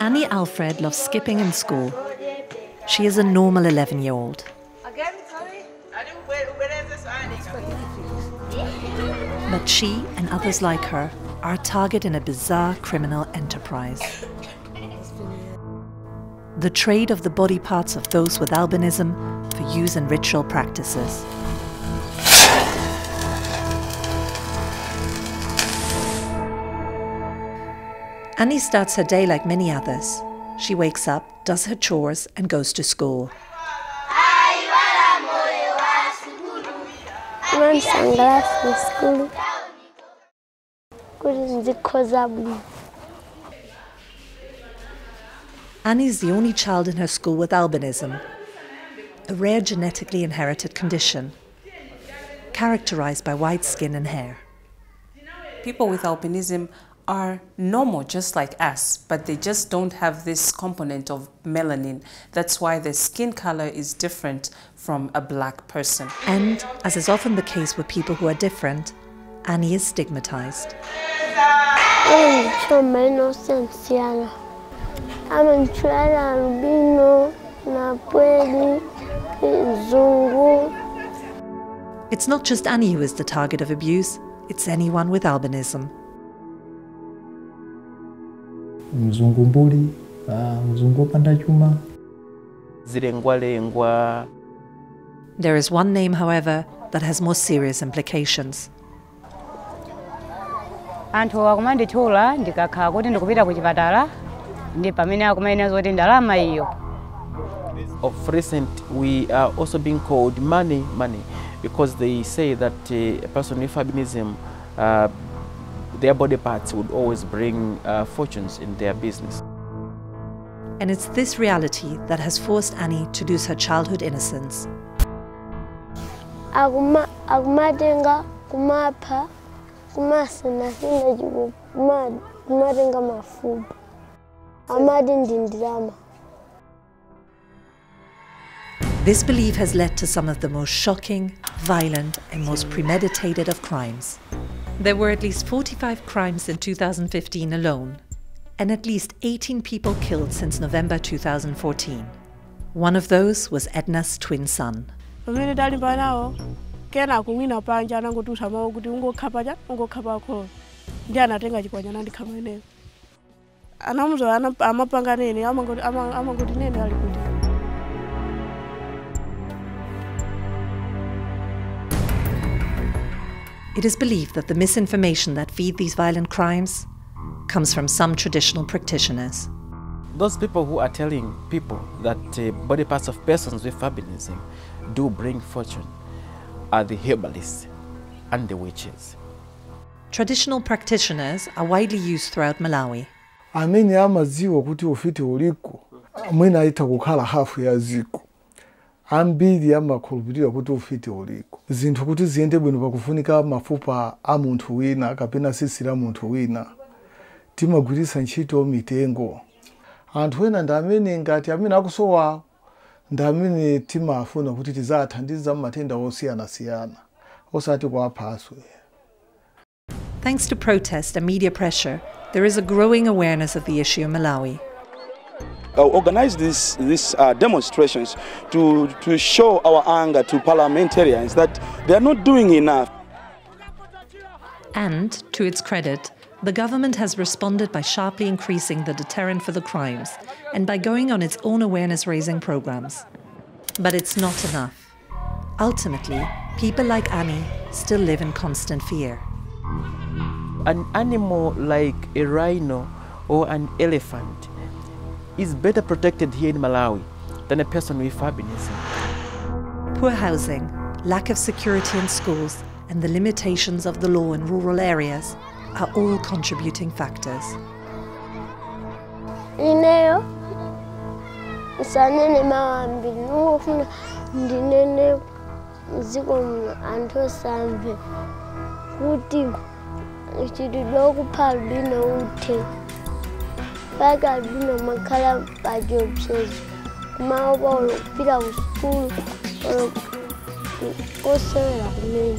Annie Alfred loves skipping in school. She is a normal 11 year old. But she and others like her are a target in a bizarre criminal enterprise. The trade of the body parts of those with albinism for use in ritual practices. Annie starts her day like many others. She wakes up, does her chores, and goes to school. Annie is the only child in her school with albinism, a rare genetically inherited condition, characterized by white skin and hair. People with albinism are normal just like us, but they just don't have this component of melanin. That's why their skin color is different from a black person. And, as is often the case with people who are different, Annie is stigmatized. It's not just Annie who is the target of abuse, it's anyone with albinism. Mzungu mbuli uh, mzungu opanda chuma. Zilengwalengwa There is one name, however, that has more serious implications. anthu akumanditchula ndikakhala kuti ndikupita ku chipatala ndi pamene akumayenera zoti ndalama iyo. Of recent we are also being called money money because they say that uh, a person with albinism uh, their body parts would always bring uh, fortunes in their business. And it's this reality that has forced Annie to lose her childhood innocence. akumatenga kumapha kumasinasinda chiko kumatenga mafupa amati ndindirama This belief has led to some of the most shocking, violent, and most premeditated of crimes. There were at least 45 crimes in 2015 alone, and at least 18 people killed since November 2014. One of those was Edna's twin son. It is believed that the misinformation that feed these violent crimes comes from some traditional practitioners. Those people who are telling people that uh, body parts of persons with albinism do bring fortune are the herbalists and the witches. Traditional practitioners are widely used throughout Malawi. amene amadziwa kuti ufiti uliko mwina aitha kukhala hafu ya ziko ambiri kuti ufiti uliko. Zinthu kuti ziyende bwino pakufunika mafupa a munthu wina kapena munthu wina ntchito mitengo. Anthu ena ndi amene ngati amene akusowa ndi amene timafuna kuti osiyanasiyana osati Thanks to protest and media pressure, there is a growing awareness of the issue in Malawi. Uh, organize these, these uh, demonstrations to, to show our anger to parliamentarians that they are not doing enough. And, to its credit, the government has responded by sharply increasing the deterrent for the crimes and by going on its own awareness raising programs. But it's not enough. Ultimately, people like Annie still live in constant fear. An animal like a rhino or an elephant is better protected here in Malawi than a person with albinism. Poor housing, lack of security in schools, and the limitations of the law in rural areas are all contributing factors. ineyo sanene mawambiri ningofuna ndinene ziko anthu osamve kuti chitidwe okupha albino uthe Berger bina makala mpaji wa mchezo kumaomba ulopira uskulu ukosewe la kumenya